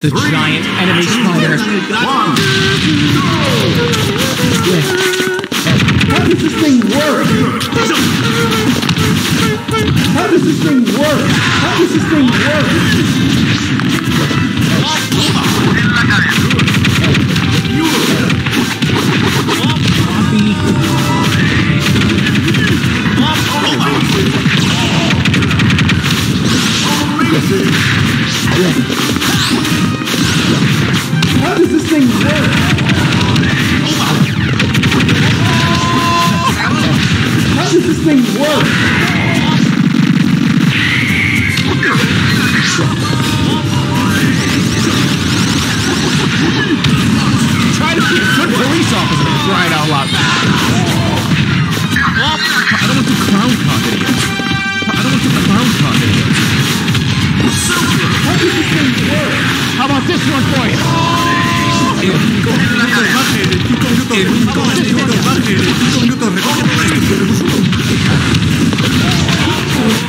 The giant enemy spider. One, How does this thing work? How does this thing work? How does this thing work? How does this thing work? How does this thing work? Try to a good police officer for crying out loud. I don't want to clown car this one for you?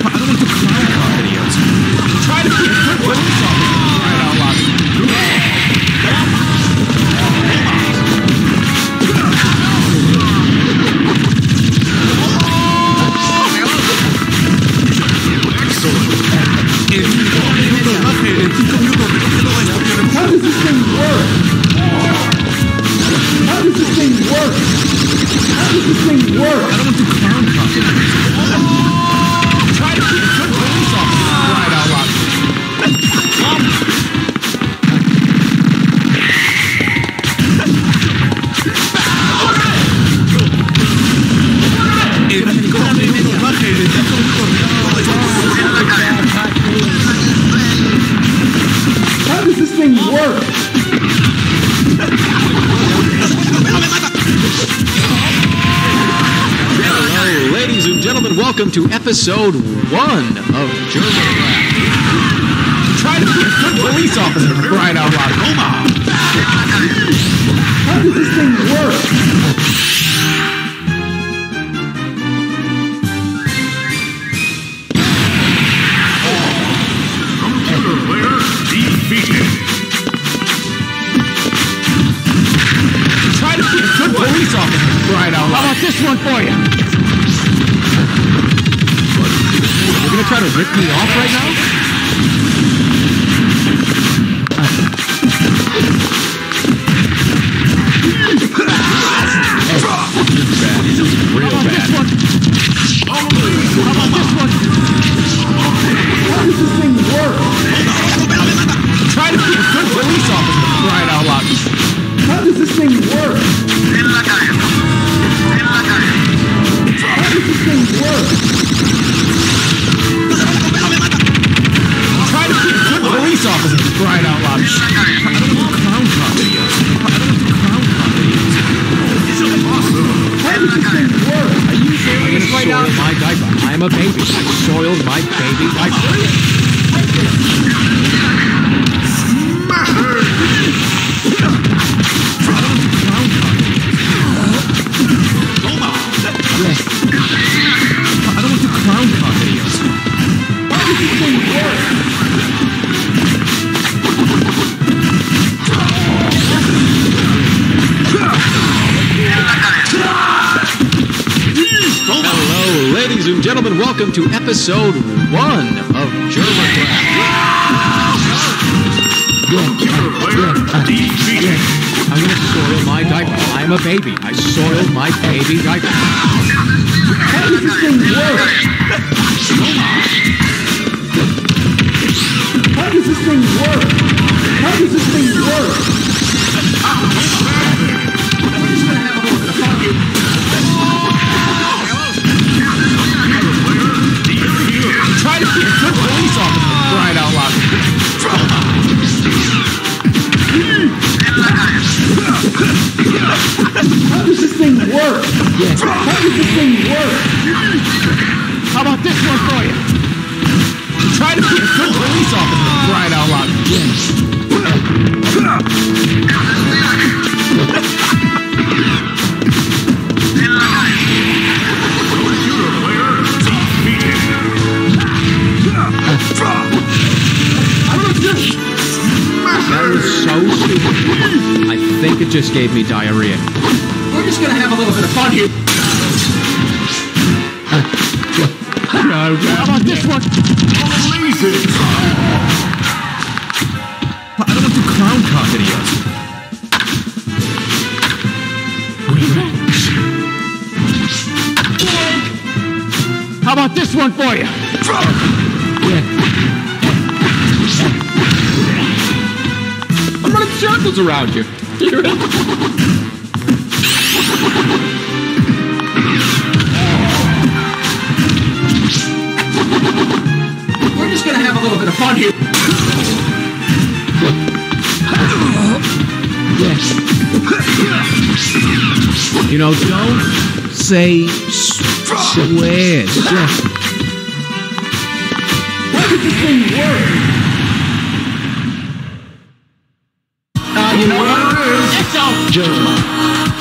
I don't want to clown car videos. Try to a good police officer for out loud. How does this thing work? How does this thing work? How does this thing work? I don't want to clown Welcome to episode one of German Rap. Try to be a good police officer for crying out loud. How does this thing work? Computer player defeated. Try to be a good police officer for crying out loud. How about this one for you? You're gonna try to rip me off right now? Real bad. How about this one? How does this thing work? Try to be a good police officer crying out loud. How does this thing work? I'm a baby. I soiled my baby diaper. Clown and gentlemen. Welcome to episode one of German Rap. Computer player defeated. I'm gonna soil my diaper. I'm a baby. I soiled my baby diaper. How does this thing work? this thing work? How does this thing work? How about this one for you? Try to be a good police officer crying out loud. Computer player defeated. How does this? just gave me diarrhea. Just gonna have a little bit of fun here. How about this one? Lazy. I don't want to clown car videos. How about this one for you? I'm running circles around you. You know, don't say swears. Just How does this thing work? Uh, you know what? It's all.